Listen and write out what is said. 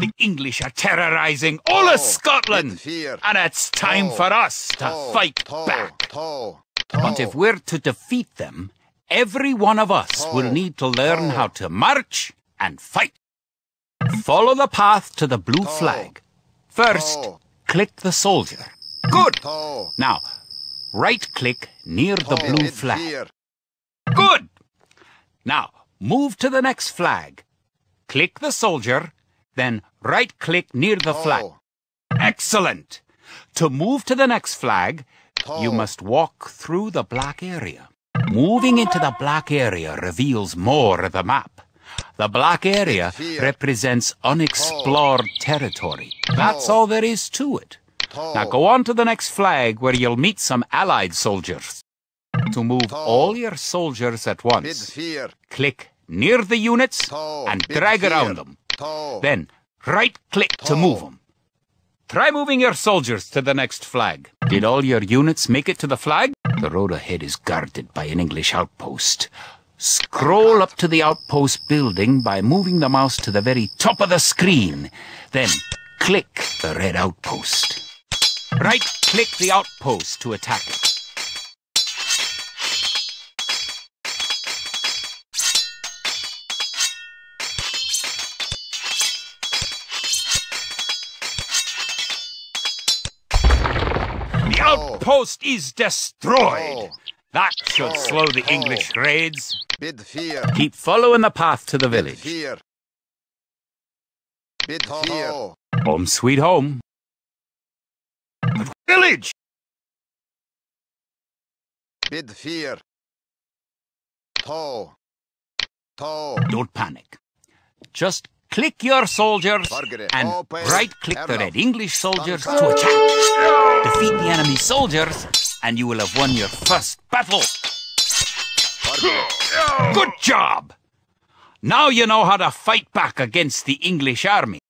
The English are terrorizing all of Scotland, and it's time for us to fight back. But if we're to defeat them, every one of us will need to learn how to march and fight. Follow the path to the blue flag. First, click the soldier. Good. Now, right click near the blue flag. Good. Now, move to the next flag. Click the soldier, then right click near the flag. Excellent. To move to the next flag, you must walk through the black area. Moving into the black area reveals more of the map. The black area represents unexplored territory. That's Oh. all there is to it. Now go on to the next flag where you'll meet some allied soldiers. To move Oh. all your soldiers at once, click near the units and drag around them. Then right click to move them. Try moving your soldiers to the next flag. Did all your units make it to the flag? The road ahead is guarded by an English outpost. Scroll up to the outpost building by moving the mouse to the very top of the screen. Then click the red outpost. Right click the outpost to attack it. The Oh. outpost is destroyed. Oh. That should Oh. slow the. English oh. raids. Bid fear. Keep following the path to the With village. fear. Bid fear. Home sweet home. But village! Bid fear. Toe. Toe. Don't panic. Just Click your soldiers and right-click the red English soldiers to attack. Defeat the enemy soldiers and you will have won your first battle. Good job! Now you know how to fight back against the English army.